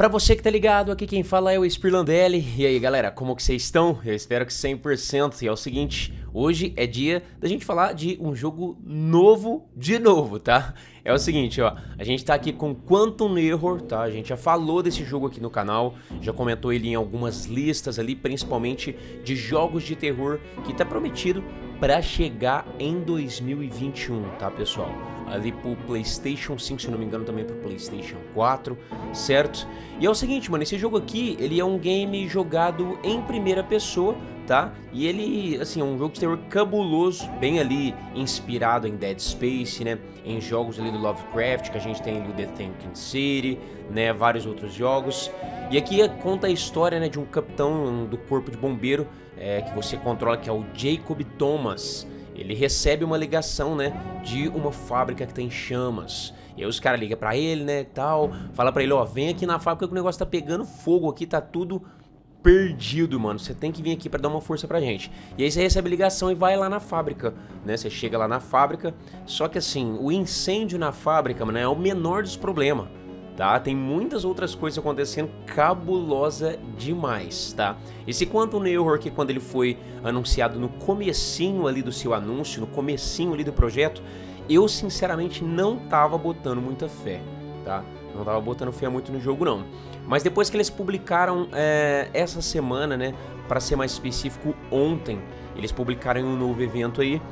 Pra você que tá ligado, aqui quem fala é o Spirlandelli. E aí, galera, como que vocês estão? Eu espero que 100%. E é o seguinte, hoje é dia da gente falar de um jogo novo de novo, tá? É o seguinte, ó, a gente tá aqui com Quantum Error, tá? A gente já falou desse jogo aqui no canal, já comentou ele em algumas listas ali, principalmente de jogos de terror que tá prometido para chegar em 2021, tá, pessoal? Ali pro PlayStation 5, se não me engano, também pro PlayStation 4, certo? E é o seguinte, mano, esse jogo aqui, ele é um game jogado em primeira pessoa, tá? E ele, assim, é um jogo de terror cabuloso, bem ali inspirado em Dead Space, né? Em jogos ali do Lovecraft, que a gente tem ali o The Thinking City, né? Vários outros jogos. E aqui conta a história, né, de um capitão do corpo de bombeiro é, que você controla, que é o Jacob Thomas. Ele recebe uma ligação, né, de uma fábrica que tem chamas. E aí os caras ligam pra ele, né, tal, fala pra ele, ó, vem aqui na fábrica que o negócio tá pegando fogo aqui, tá tudo perdido, mano. Você tem que vir aqui para dar uma força pra gente. E aí você recebe ligação e vai lá na fábrica, né? Você chega lá na fábrica, só que assim, o incêndio na fábrica, mano, é o menor dos problemas, tá? Tem muitas outras coisas acontecendo cabulosa demais, tá? Esse Quantum Error que quando ele foi anunciado no comecinho ali do seu anúncio, no comecinho ali do projeto, eu sinceramente não tava botando muita fé, tá? Não tava botando fé muito no jogo não. Mas depois que eles publicaram é, essa semana, né, para ser mais específico, ontem, eles publicaram um novo evento aí,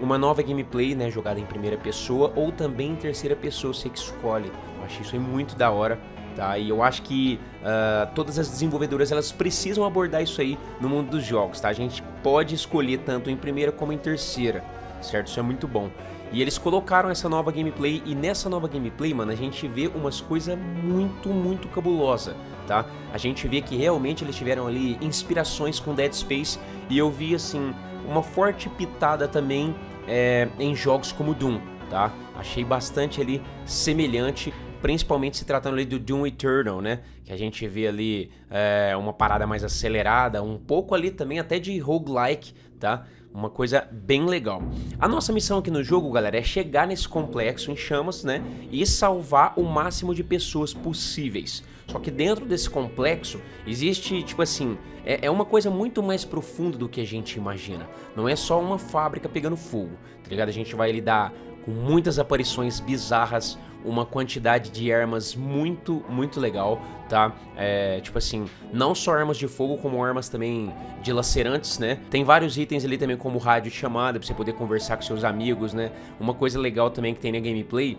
uma nova gameplay, né, jogada em primeira pessoa ou também em terceira pessoa, você que escolhe. Eu achei isso aí muito da hora, tá? E eu acho que uh, todas as desenvolvedoras elas precisam abordar isso aí no mundo dos jogos, tá? A gente pode escolher tanto em primeira como em terceira, certo? Isso é muito bom. E eles colocaram essa nova gameplay e nessa nova gameplay, mano, a gente vê umas coisas muito, muito cabulosa, tá? A gente vê que realmente eles tiveram ali inspirações com Dead Space e eu vi, assim, uma forte pitada também é, em jogos como Doom, tá? Achei bastante ali semelhante principalmente se tratando ali do Doom Eternal, né? Que a gente vê ali é, uma parada mais acelerada, um pouco ali também até de roguelike, tá? Uma coisa bem legal. A nossa missão aqui no jogo, galera, é chegar nesse complexo em chamas, né? E salvar o máximo de pessoas possíveis. Só que dentro desse complexo existe, tipo assim, é, é, uma coisa muito mais profunda do que a gente imagina. Não é só uma fábrica pegando fogo, tá ligado? A gente vai lidar com muitas aparições bizarras, uma quantidade de armas muito, muito legal, tá? É, tipo assim, não só armas de fogo, como armas também dilacerantes, né? Tem vários itens ali também como rádio de chamada, pra você poder conversar com seus amigos, né? Uma coisa legal também que tem na gameplay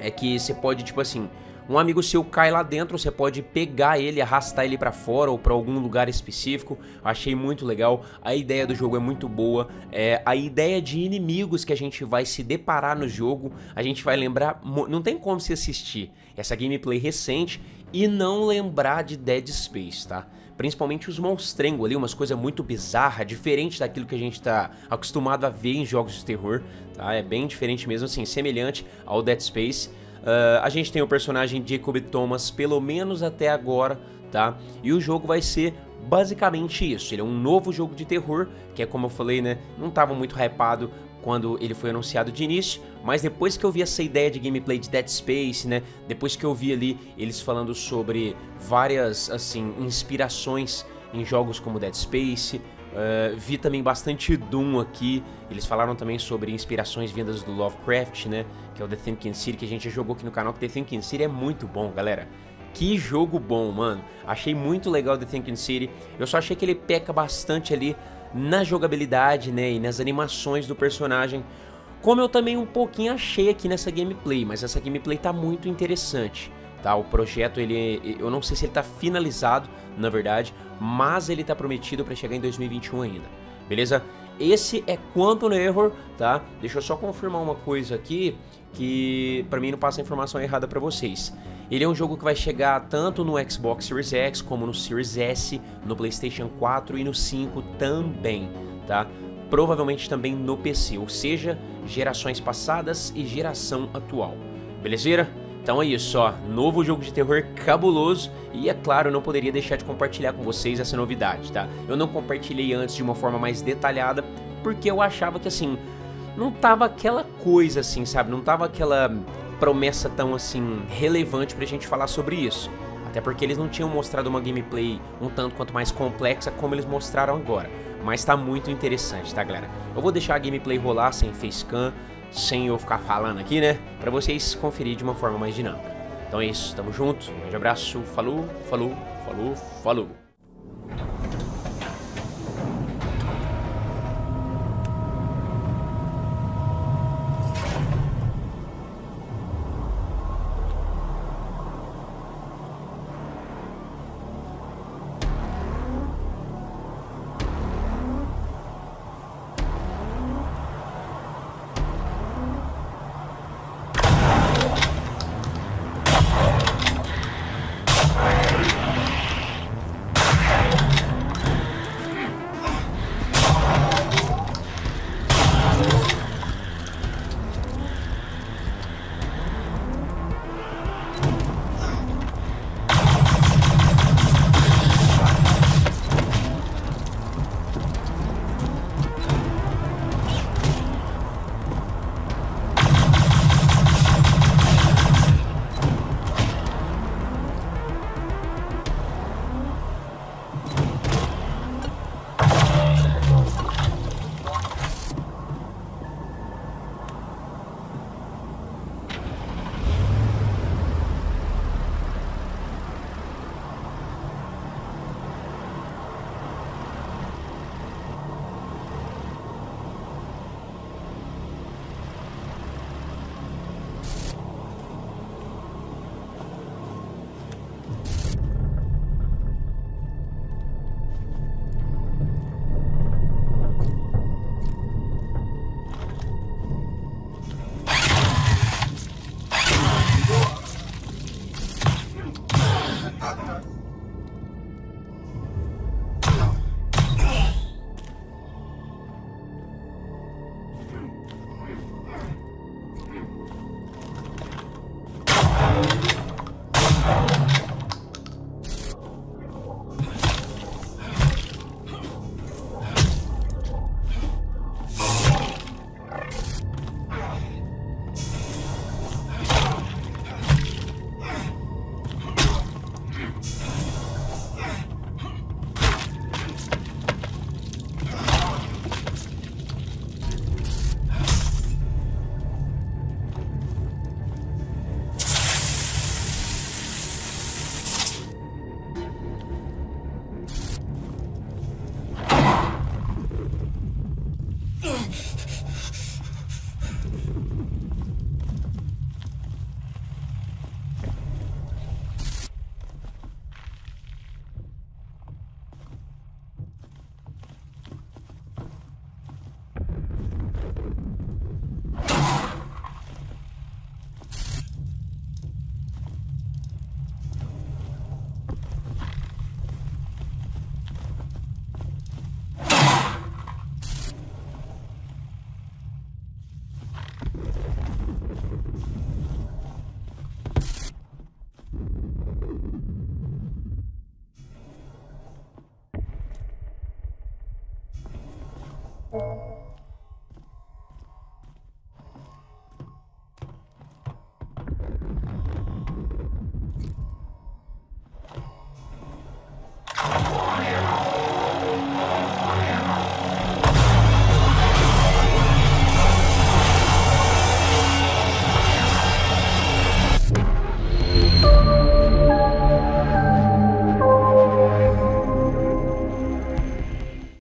é que você pode, tipo assim, um amigo seu cai lá dentro, você pode pegar ele, arrastar ele para fora ou para algum lugar específico. Achei muito legal. A ideia do jogo é muito boa. É, a ideia de inimigos que a gente vai se deparar no jogo, a gente vai lembrar. Não tem como se assistir essa gameplay recente e não lembrar de Dead Space, tá? Principalmente os monstrengos ali, umas coisas muito bizarras, diferente daquilo que a gente tá acostumado a ver em jogos de terror, tá? É bem diferente mesmo, assim, semelhante ao Dead Space. Uh, a gente tem o personagem Jacob Thomas, pelo menos até agora, tá? E o jogo vai ser basicamente isso. Ele é um novo jogo de terror, que é como eu falei, né? Não estava muito hypado quando ele foi anunciado de início, mas depois que eu vi essa ideia de gameplay de Dead Space, né? Depois que eu vi ali eles falando sobre várias, assim, inspirações em jogos como Dead Space, Uh, vi também bastante Doom aqui. Eles falaram também sobre inspirações vindas do Lovecraft, né? Que é o The Thinking City, que a gente jogou aqui no canal. Que The Thinking City é muito bom, galera. Que jogo bom, mano. Achei muito legal The Thinking City. Eu só achei que ele peca bastante ali na jogabilidade, né? E nas animações do personagem. Como eu também um pouquinho achei aqui nessa gameplay. Mas essa gameplay tá muito interessante. Tá, o projeto ele eu não sei se ele está finalizado, na verdade, mas ele está prometido para chegar em 2021 ainda. Beleza? Esse é Quantum Error, tá? Deixa eu só confirmar uma coisa aqui que para mim não passa a informação errada para vocês. Ele é um jogo que vai chegar tanto no Xbox Series X como no Series S, no PlayStation 4 e no 5 também, tá? Provavelmente também no PC, ou seja, gerações passadas e geração atual. Beleza? Então é isso, ó, novo jogo de terror cabuloso e é claro, eu não poderia deixar de compartilhar com vocês essa novidade, tá? Eu não compartilhei antes de uma forma mais detalhada porque eu achava que assim, não tava aquela coisa assim, sabe? Não tava aquela promessa tão assim relevante pra gente falar sobre isso. Até porque eles não tinham mostrado uma gameplay um tanto quanto mais complexa como eles mostraram agora. Mas tá muito interessante, tá galera? Eu vou deixar a gameplay rolar sem facecam, sem eu ficar falando aqui, né? Pra vocês conferir de uma forma mais dinâmica. Então é isso, tamo junto, um grande abraço, falou, falou, falou, falou.